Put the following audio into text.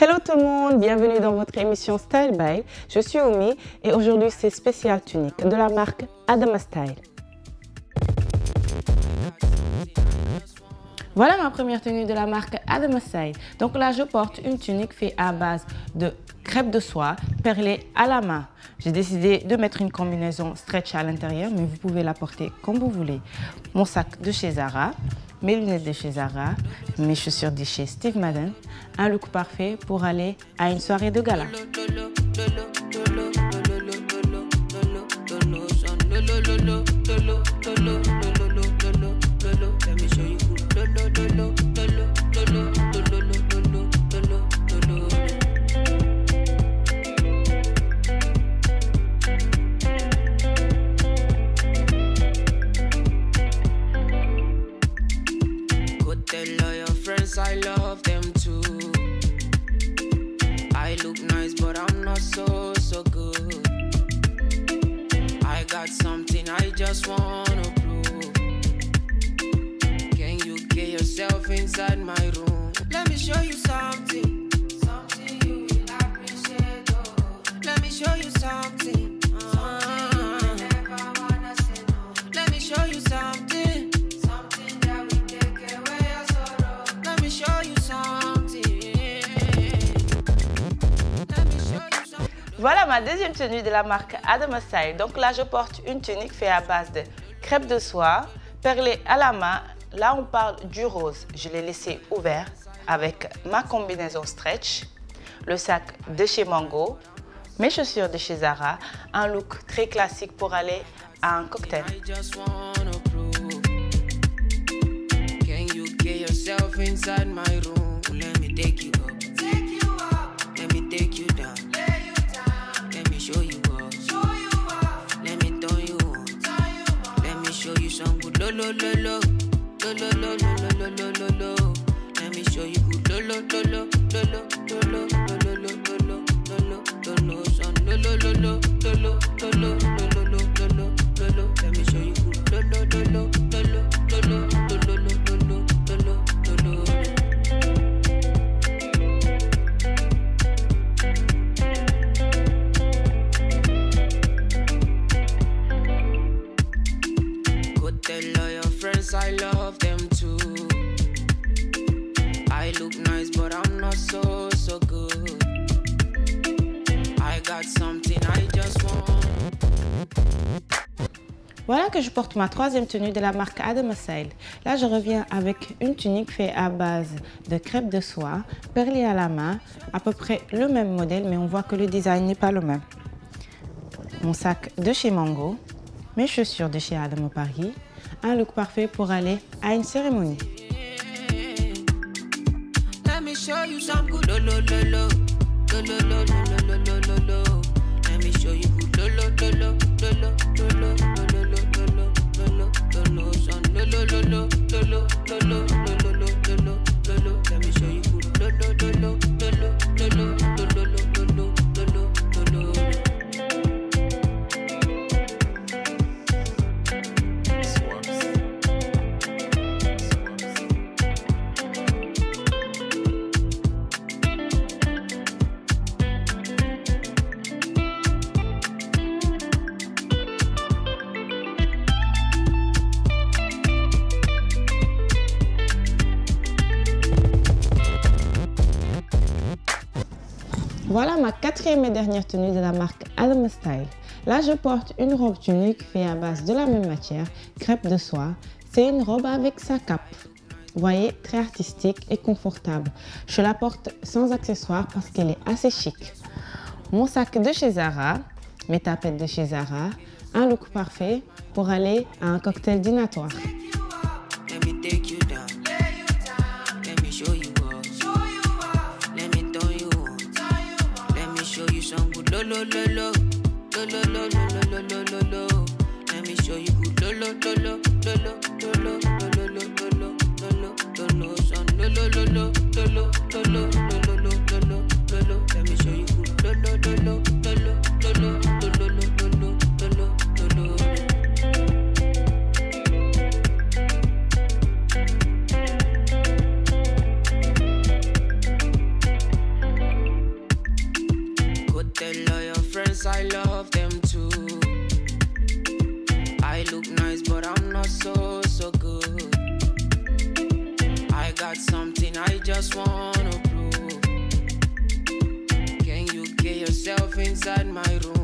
Hello tout le monde, bienvenue dans votre émission Style by. Je suis Omi et aujourd'hui c'est spécial tunique de la marque Adama Style. Voilà ma première tenue de la marque Adama Style. Donc là je porte une tunique faite à base de crêpe de soie perlée à la main. J'ai décidé de mettre une combinaison stretch à l'intérieur mais vous pouvez la porter comme vous voulez. Mon sac de chez Zara, mes lunettes de chez Zara, mes chaussures de chez Steve Madden, un look parfait pour aller à une soirée de gala. I love them too. I look nice, but I'm not so, so good. I got something I just wanna prove. Can you get yourself inside my room? Let me show you something. Something you will appreciate. Oh. Let me show you something. Voilà ma deuxième tenue de la marque Adama. Donc là, je porte une tunique faite à base de crêpe de soie, perlée à la main. Là, on parle du rose. Je l'ai laissé ouvert avec ma combinaison stretch, le sac de chez Mango, mes chaussures de chez Zara, un look très classique pour aller à un cocktail. Lo lo lo lo. Lo lo lo lo lo lo lo. Let me show you lo lo lo lo lo lo lo I look nice, but I'm not so, so good. I got something I just want. Voilà que je porte ma troisième tenue de la marque Adama Style. Là, je reviens avec une tunique faite à base de crêpe de soie, perlée à la main, à peu près le même modèle, mais on voit que le design n'est pas le même. Mon sac de chez Mango, mes chaussures de chez Adamo Paris, un look parfait pour aller à une cérémonie. Voilà ma quatrième et dernière tenue de la marque Adama Style. Là, je porte une robe tunique faite à base de la même matière, crêpe de soie. C'est une robe avec sa cape. Vous voyez, très artistique et confortable. Je la porte sans accessoires parce qu'elle est assez chic. Mon sac de chez Zara, mes tapettes de chez Zara, un look parfait pour aller à un cocktail dînatoire. Lo lo lo lo. Lo lo lo lo lo lo lo lo lo. Let me show you good lo lo lo lo lo lo lo are just wanna prove. Can you get yourself inside my room?